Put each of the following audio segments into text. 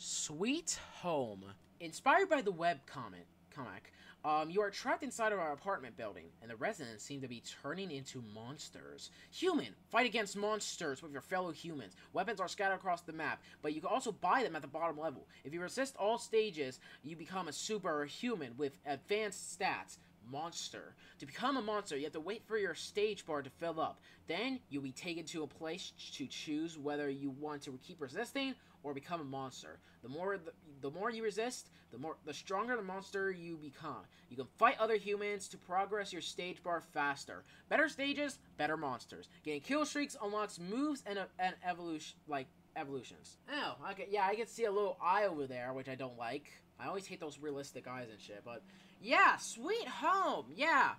Sweet Home. Inspired by the web comic, comic um, you are trapped inside of our apartment building, and the residents seem to be turning into monsters. Human, fight against monsters with your fellow humans. Weapons are scattered across the map, but you can also buy them at the bottom level. If you resist all stages, you become a superhuman with advanced stats monster. To become a monster, you have to wait for your stage bar to fill up. Then, you'll be taken to a place to choose whether you want to keep resisting or become a monster. The more the, the more you resist, the more the stronger the monster you become. You can fight other humans to progress your stage bar faster. Better stages, better monsters. Getting kill streaks unlocks moves and, and evolution like evolutions. Oh, okay, yeah, I can see a little eye over there, which I don't like. I always hate those realistic eyes and shit, but yeah, Sweet Home, yeah.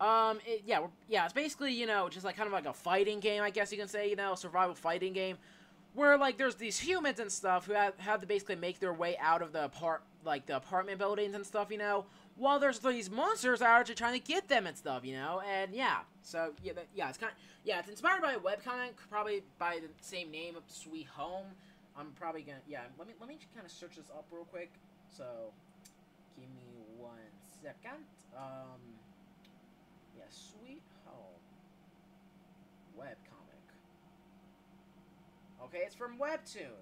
Um, it, yeah, yeah, it's basically, you know, just like kind of like a fighting game, I guess you can say, you know, survival fighting game where like there's these humans and stuff who have, have to basically make their way out of the apart like the apartment buildings and stuff, you know, while there's these monsters out actually trying to get them and stuff, you know, and yeah, so yeah, yeah, it's kind of, yeah, it's inspired by a webcomic, probably by the same name of Sweet Home. I'm probably gonna, yeah, let me let me kind of search this up real quick. So, give me one second. Um, yeah, Sweet Home webcomic. Okay, it's from Webtoon.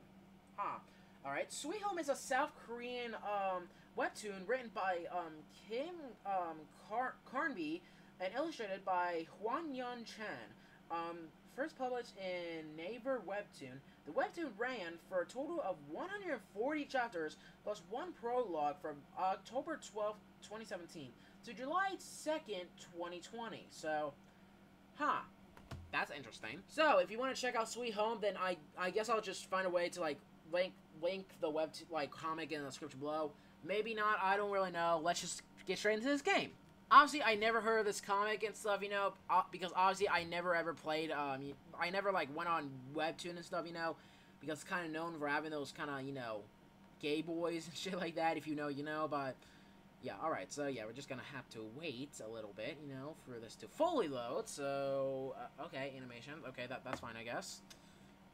Huh. Alright, Sweet Home is a South Korean um, webtoon written by um, Kim um, Car Carnby and illustrated by Hwang Young-chan. Um, first published in Naver Webtoon, the webtoon ran for a total of 140 chapters plus one prologue from October 12, 2017 to July 2nd, 2020. So, huh. That's interesting. So, if you want to check out Sweet Home, then I I guess I'll just find a way to like link link the web like comic in the description below. Maybe not. I don't really know. Let's just get straight into this game. Obviously, I never heard of this comic and stuff, you know, uh, because obviously I never ever played. Um, I never like went on Webtoon and stuff, you know, because it's kind of known for having those kind of you know, gay boys and shit like that. If you know, you know, but yeah, alright, so yeah, we're just gonna have to wait a little bit, you know, for this to fully load, so, uh, okay, animation, okay, that, that's fine, I guess.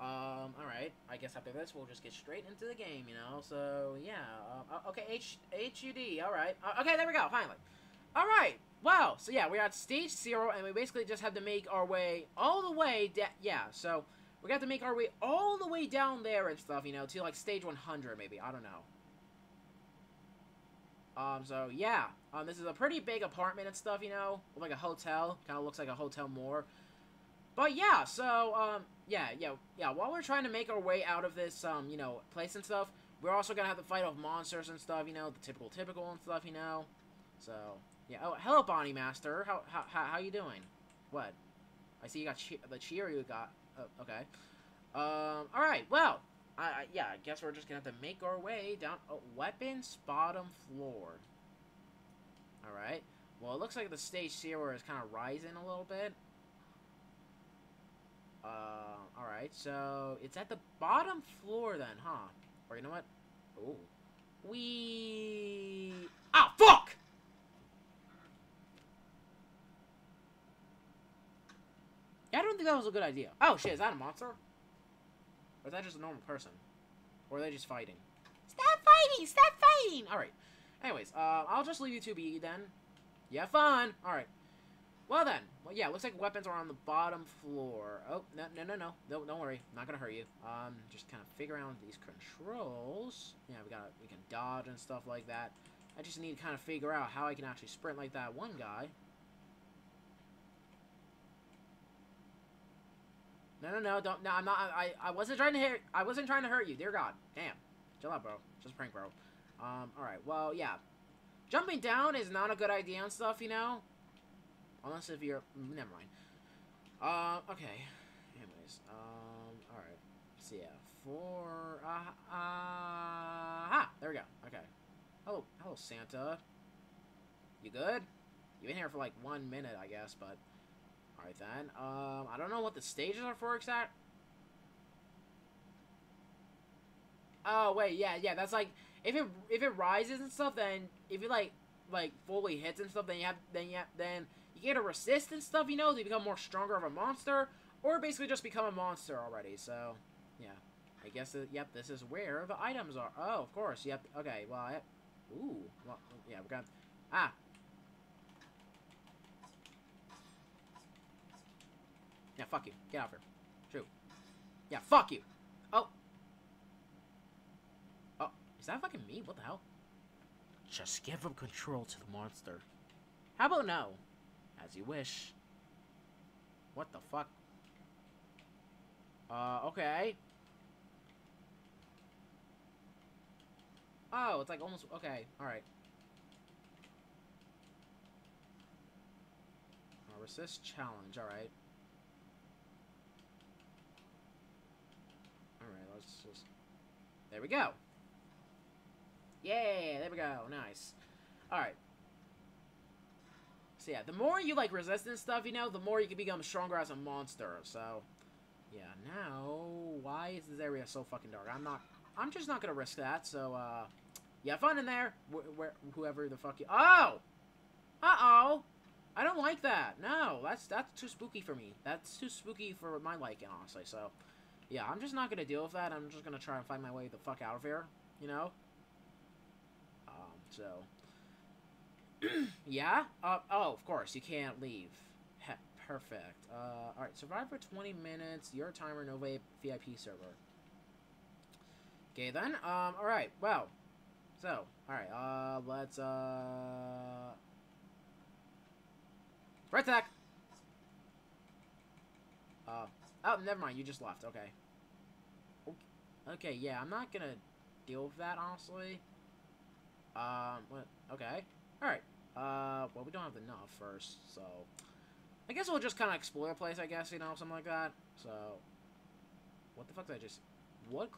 Um, alright, I guess after this, we'll just get straight into the game, you know, so, yeah, uh, okay, H, HUD, alright, uh, okay, there we go, finally. Alright, wow, so yeah, we're at stage zero, and we basically just have to make our way all the way, yeah, so, we got to make our way all the way down there and stuff, you know, to, like, stage 100, maybe, I don't know. Um, so yeah, um, this is a pretty big apartment and stuff, you know, like a hotel. Kind of looks like a hotel more. But yeah, so um, yeah, yeah, yeah. While we're trying to make our way out of this, um, you know, place and stuff, we're also gonna have to fight off monsters and stuff, you know, the typical, typical and stuff, you know. So yeah. Oh, hello, Bonnie Master. How how how, how you doing? What? I see you got che the cheer you got. Oh, okay. Um. All right. Well. I, I, yeah, I guess we're just gonna have to make our way down. Oh, weapons bottom floor. Alright. Well, it looks like the stage zero is kind of rising a little bit. Uh, alright, so it's at the bottom floor then, huh? Or you know what? Oh. We. Ah, fuck! Yeah, I don't think that was a good idea. Oh, shit, is that a monster? Or is that just a normal person? Or are they just fighting? Stop fighting! Stop fighting! Alright. Anyways, uh, I'll just leave you to be then. Yeah, fun! Alright. Well then. Well, yeah, looks like weapons are on the bottom floor. Oh, no, no, no, no. no Don't, don't worry. not gonna hurt you. Um, just kind of figure out these controls. Yeah, we got, we can dodge and stuff like that. I just need to kind of figure out how I can actually sprint like that one guy. No, no, no, don't. No, I'm not. I, I wasn't trying to hit. I wasn't trying to hurt you. Dear God, damn. Chill out, bro. Just prank, bro. Um. All right. Well, yeah. Jumping down is not a good idea and stuff, you know. Unless if you're. Never mind. Uh. Okay. Anyways. Um. All right. So yeah. Four. Uh. Uh. Ah. There we go. Okay. Hello. Hello, Santa. You good? You've been here for like one minute, I guess, but. Alright then. Um, I don't know what the stages are for exact. Oh wait, yeah, yeah. That's like if it if it rises and stuff, then if it like like fully hits and stuff, then you have then you then you get a resist and stuff. You know, to become more stronger of a monster, or basically just become a monster already. So, yeah. I guess, yep, this is where the items are. Oh, of course, yep, okay, well, ooh, well, yeah, we got, ah. Yeah, fuck you, get out here. True. Yeah, fuck you. Oh. Oh, is that fucking me? What the hell? Just give him control to the monster. How about no? As you wish. What the fuck? Uh, okay. Oh, it's like almost... Okay, alright. Uh, resist challenge, alright. Alright, just... There we go! Yeah, there we go, nice. Alright. So yeah, the more you like resistance stuff, you know, the more you can become stronger as a monster, so... Yeah, now, why is this area so fucking dark? I'm not, I'm just not gonna risk that, so, uh, yeah, fun in there, wh where, whoever the fuck you, oh! Uh-oh! I don't like that, no, that's, that's too spooky for me, that's too spooky for my liking, honestly, so, yeah, I'm just not gonna deal with that, I'm just gonna try and find my way the fuck out of here, you know? Um, so, yeah? Uh, oh, of course, you can't leave. Perfect. Uh, alright, survive for 20 minutes, your timer, no VIP server. Okay, then. Um, alright, well. So, alright, uh, let's, uh... Red attack! Uh, oh, never mind, you just left, okay. Okay, yeah, I'm not gonna deal with that, honestly. Um, what? Okay. Alright. Uh, well, we don't have enough first, so... I guess we'll just kind of explore the place, I guess, you know, something like that. So, what the fuck did I just... What...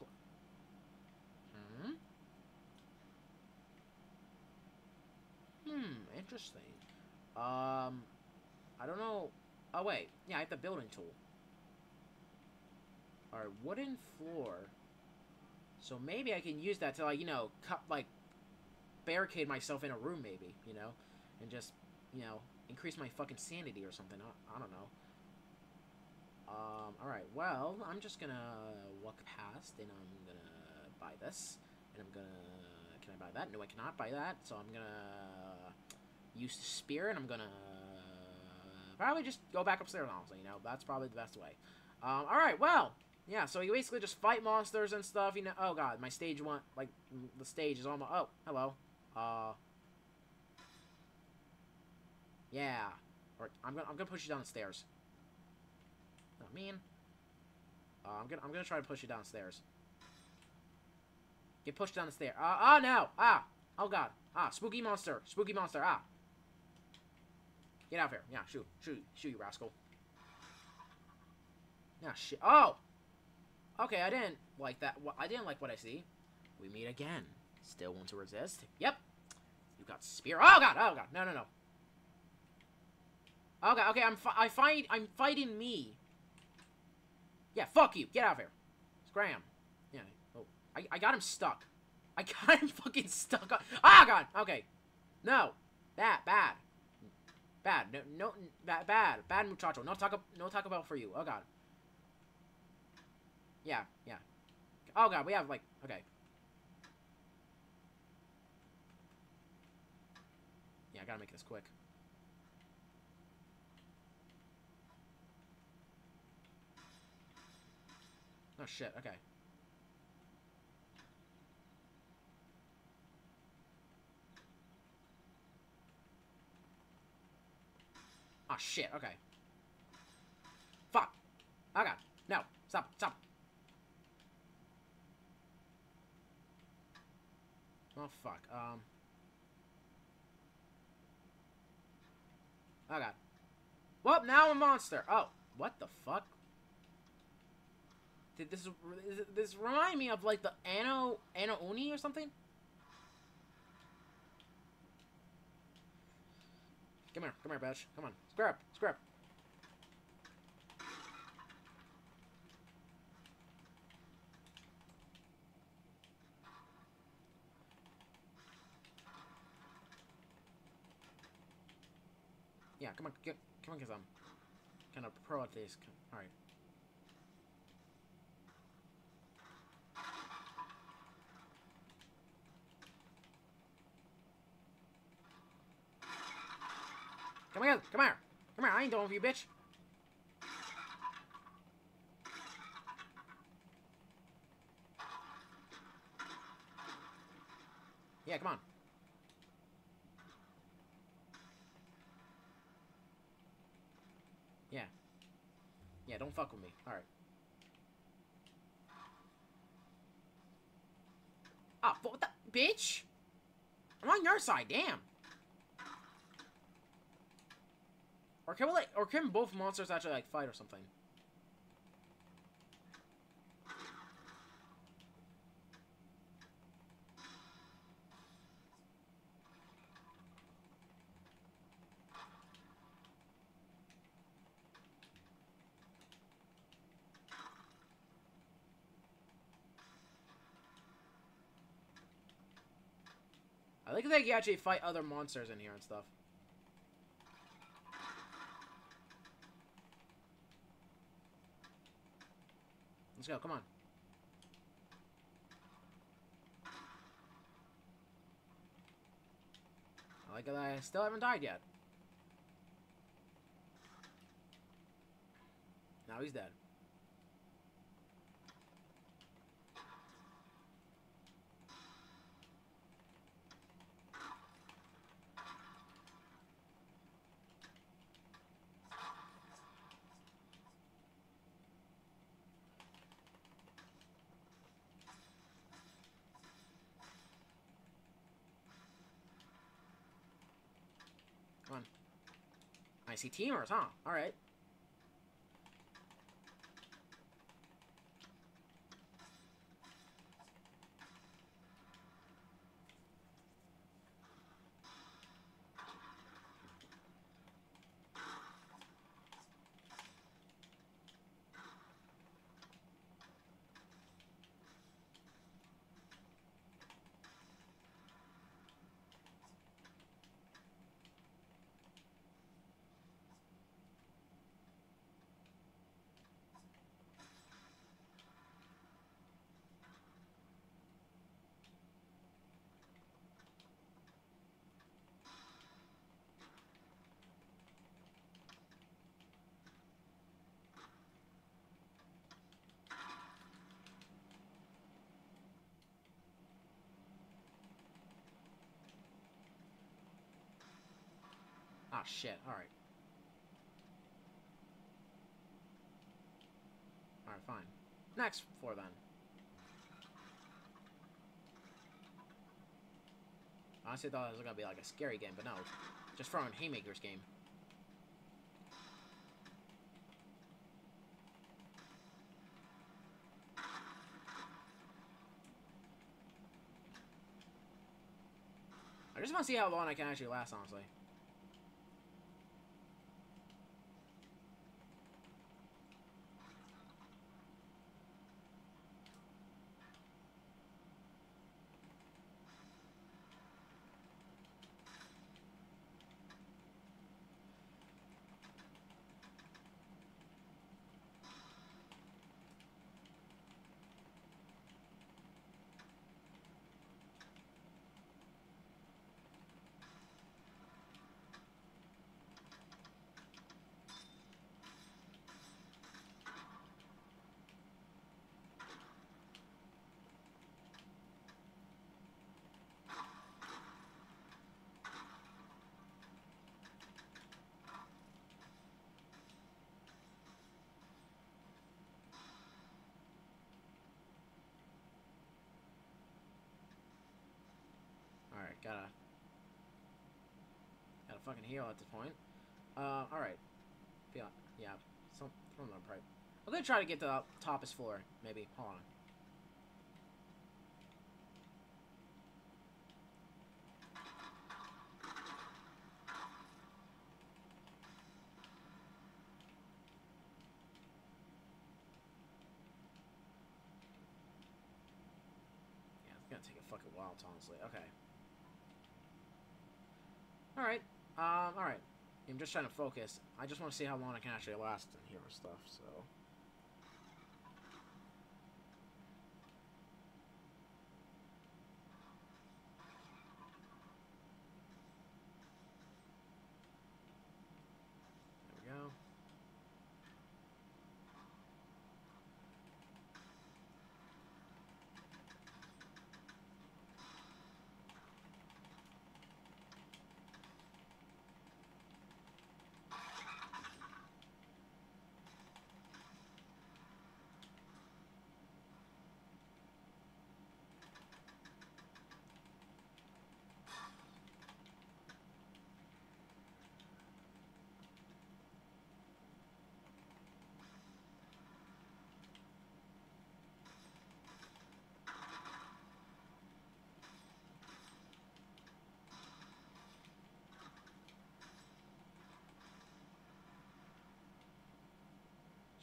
Hmm? Hmm, interesting. Um, I don't know... Oh, wait. Yeah, I have the building tool. Alright, wooden floor. So maybe I can use that to, like, you know, cut, like, barricade myself in a room, maybe, you know? And just, you know, increase my fucking sanity or something. I, I don't know. Um, alright, well, I'm just gonna walk past and I'm gonna buy this. And I'm gonna... Can I buy that? No, I cannot buy that. So I'm gonna use the spear and I'm gonna probably just go back upstairs, honestly, you know. That's probably the best way. Um, alright, well, yeah, so you basically just fight monsters and stuff, you know. Oh, God, my stage one, like, the stage is almost... Oh, hello. Uh... Yeah. Or I'm gonna I'm gonna push you down the stairs. Not mean. Uh, I'm gonna I'm gonna try to push you downstairs. Get pushed down the stair. Uh, oh no! Ah! Oh god! Ah! Spooky monster! Spooky monster! Ah! Get out of here! Yeah, shoot, shoot, shoot, you rascal! Yeah, shit. Oh! Okay, I didn't like that. I didn't like what I see. We meet again. Still want to resist? Yep. You got spear. Oh god! Oh god! No, no, no. Okay, okay, I'm fi I fight I'm fighting me. Yeah, fuck you. Get out of here. Scram. Yeah. Oh, I, I got him stuck. I got him fucking stuck. Ah, oh, God. Okay. No. Bad. Bad. Bad. No. No. Bad. Bad. Bad muchacho. No talk. No talk about for you. Oh God. Yeah. Yeah. Oh God. We have like. Okay. Yeah. I gotta make this quick. Oh shit, okay. Oh shit, okay. Fuck. Oh god. No. Stop. Stop. Oh fuck. Um. Oh god. Well, now a monster. Oh. What the fuck? Did this this remind me of like the Ano Ano Oni or something? Come here, come here, bitch. Come on, scrap, scrap. Yeah, come on, get, come on, get some. Kind of pro at least. All right. Come here, come here, come here. I ain't done with you, bitch. Yeah. Yeah, don't fuck with me. Alright. Ah, what the- bitch? I'm on your side, damn. Or can we like, or can both monsters actually like fight or something? I think they can actually fight other monsters in here and stuff. Let's go, come on. I like that I still haven't died yet. Now he's dead. I see teamers, huh? Alright. Ah, shit. Alright. Alright, fine. Next four, then. Honestly, I thought it was gonna be like a scary game, but no. Just throwing Haymaker's game. I just want to see how long I can actually last, honestly. Alright, gotta... Gotta fucking heal at this point. Uh, alright. Yeah, yeah. Some, some right. I'm gonna try to get to the toppest floor, maybe. Hold on. Yeah, it's gonna take a fucking while, honestly. Okay. Alright. Um, alright. I'm just trying to focus. I just want to see how long I can actually last in here and stuff, so...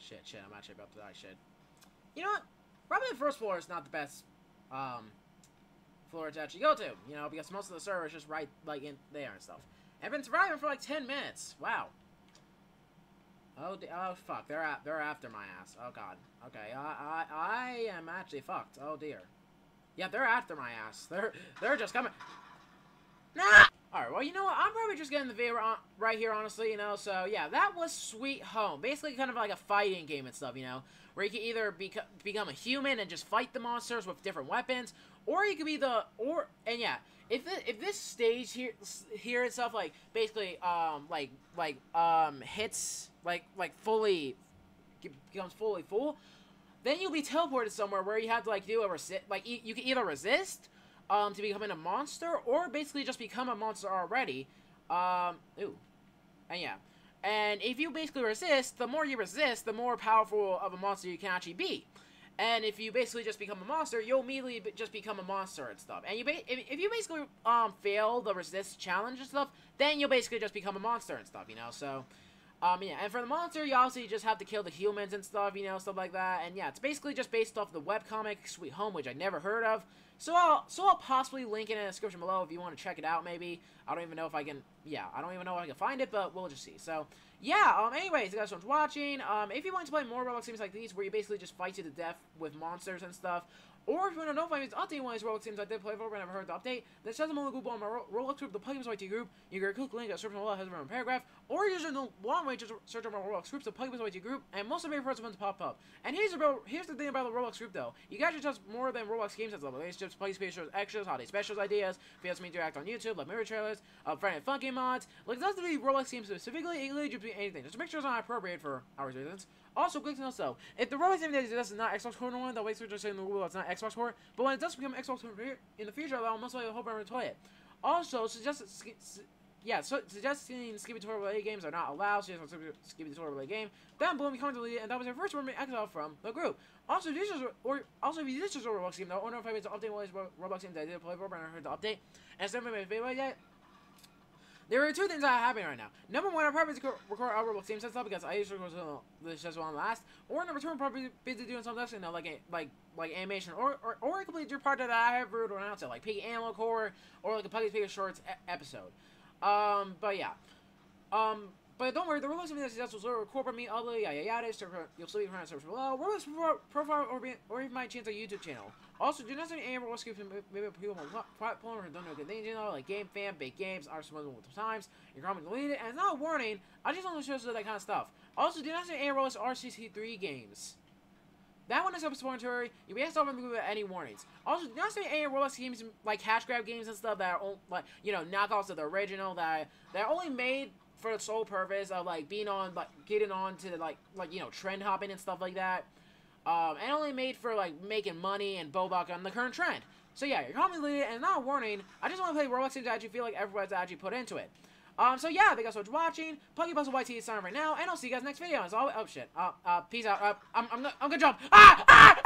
shit, shit. I'm actually about to die. Shit. You know what? Probably the first floor is not the best um, floor to actually go to. You know, because most of the server is just right like in there and stuff. I've been surviving for like 10 minutes. Wow. Oh, oh fuck! They're at, they're after my ass. Oh god. Okay, I I I am actually fucked. Oh dear. Yeah, they're after my ass. They're they're just coming. Nah. All right. Well, you know what? I'm probably just getting the video right here, honestly. You know. So yeah, that was Sweet Home. Basically, kind of like a fighting game and stuff. You know, where you can either beco become a human and just fight the monsters with different weapons, or you could be the or and yeah, if this, if this stage here here itself like basically um like like um hits like like fully becomes fully full, then you'll be teleported somewhere where you have to like do a like e you can either resist um to becoming a monster or basically just become a monster already. Um ooh. And yeah. And if you basically resist, the more you resist, the more powerful of a monster you can actually be. And if you basically just become a monster, you'll immediately just become a monster and stuff. And you if, if you basically um fail the resist challenge and stuff, then you'll basically just become a monster and stuff, you know. So, um yeah, and for the monster, you obviously just have to kill the humans and stuff, you know, stuff like that. And yeah, it's basically just based off the webcomic Sweet Home, which I never heard of. So I'll so I'll possibly link it in the description below if you want to check it out. Maybe I don't even know if I can. Yeah, I don't even know if I can find it, but we'll just see. So yeah, um, anyways, guys so much watching. Um, if you want to play more Roblox games like these, where you basically just fight to the death with monsters and stuff, or if you want to know if I update one of these Roblox games I did play before but never heard the update, then says I'm on the Google on my Roblox group, the Pugson YT group. You can click the link at description below, has a paragraph, or using the long just search on Roblox group, the Pugson YT group, and most of my first ones pop up. And here's the here's the thing about the Roblox group though, you guys just more than Roblox games at level. It's play specials, extras, holiday specials, ideas, videos me interact on YouTube, like movie trailers, uh, Friday Night Funkin' mods. Like to be Roblox games specifically, it can just be anything. Just make sure it's not appropriate for our reasons. Also, quick to know so, if the Roblox game that is not Xbox Core one, the way just saying the Google it's not Xbox Core, but when it does become Xbox in the future, I'll most likely hope I'm play it. Also, suggest yeah, so suggesting Skibidi Toilet Relay games are not allowed, so Skibidi Toilet Relay game. Boom, you comment deleted, and that was your first one exile from the group. Also, this is or also if you did just a Roblox game, though, oh, or know if I made to update one of these Roblox games that I did play before, but I heard the update, and still made my favorite yet. There are two things that are happening right now. Number one, I'm probably to record our Roblox game stuff because I usually record this just one last. Or number two, I'm probably busy doing something else, you know, like like like animation, or or, or a complete project that I have wrote on out like Piggy Animal Core, or like a Puggy's Piggy Shorts e episode. Um, but yeah. Um, but don't worry, the Roblox that's successful will record by me, ugly, yada yada, so you'll still be the service below. Roblox profile or, be, or even my channel YouTube channel. Also, do not send any Roblox games maybe people on platform or don't know good things, you know, like Game Fan, Big Games, are some multiple times. Your comment deleted, and it's not a warning, I just only show you that kind of stuff. Also, do not send any Roblox RCT3 games. That one is self-explanatory. You stop and at any warnings. Also, you do not say any Roblox games like cash grab games and stuff that are like you know knockoffs of the original that that are only made for the sole purpose of like being on like getting on to like like you know trend hopping and stuff like that. Um, and only made for like making money and Bobak on the current trend. So yeah, you're commonly and not a warning. I just want to play Roblox games that actually feel like everyone's actually put into it. Um, so yeah, thank you guys so much for watching. Puggy Pugson YT is signing right now, and I'll see you guys next video. As always, oh shit. Uh, uh, peace out. Uh, I'm, I'm, I'm gonna jump. Ah, ah!